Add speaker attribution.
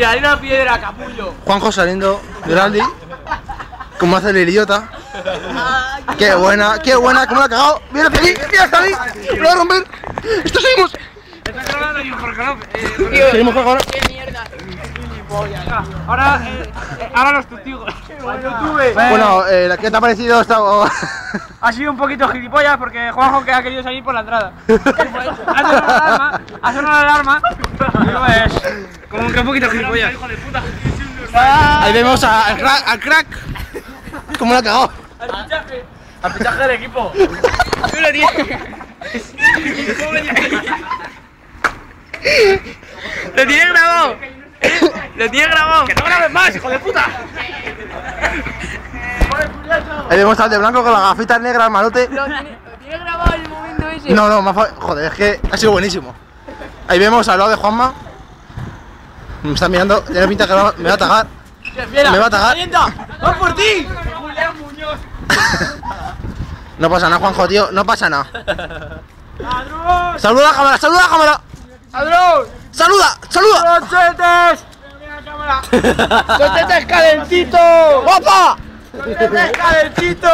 Speaker 1: Tiraré una piedra, capullo.
Speaker 2: Juanjo saliendo del Aldi. Como hace el idiota. Qué buena, qué buena, cómo la ha cagado. Mira aquí, mira hasta ahí. Lo va a romper. Esto seguimos. Seguimos con ahora.
Speaker 1: Ahora, eh, eh, ahora los testigos.
Speaker 2: Bueno, eh, ¿qué te ha parecido esta.?
Speaker 1: Ha sido un poquito gilipollas porque Juanjo que ha querido salir por la entrada. Ha sonado la alarma, ha sonado la alarma. Pues, como que un poquito gilipollas.
Speaker 2: Ahí vemos a- al crack, al crack. ¿Cómo la ha cagado?
Speaker 1: Al fichaje del equipo. ¡Lo tienes grabado! ¡Lo tienes grabado! ¡Que no grabes más, hijo de puta!
Speaker 2: Ahí vemos al de blanco con las gafitas negras, el malote.
Speaker 3: Lo tiene, lo tiene grabado el momento ese.
Speaker 2: No, no, me ha fa- Joder, es que ha sido buenísimo. Ahí vemos al lado de Juanma. Me está mirando, tiene pinta que va- me va a atacar. Me va a atacar.
Speaker 1: ¡Vamos por ti!
Speaker 2: No pasa nada, Juanjo, tío, no pasa nada. Saluda a la cámara, saluda a la cámara.
Speaker 1: ¡Ladrón!
Speaker 2: Saluda, saluda.
Speaker 1: ¡Los chetes! ¡Los chetes calentitos!
Speaker 2: ¡Guapa!
Speaker 1: ¡Los chetes calentitos!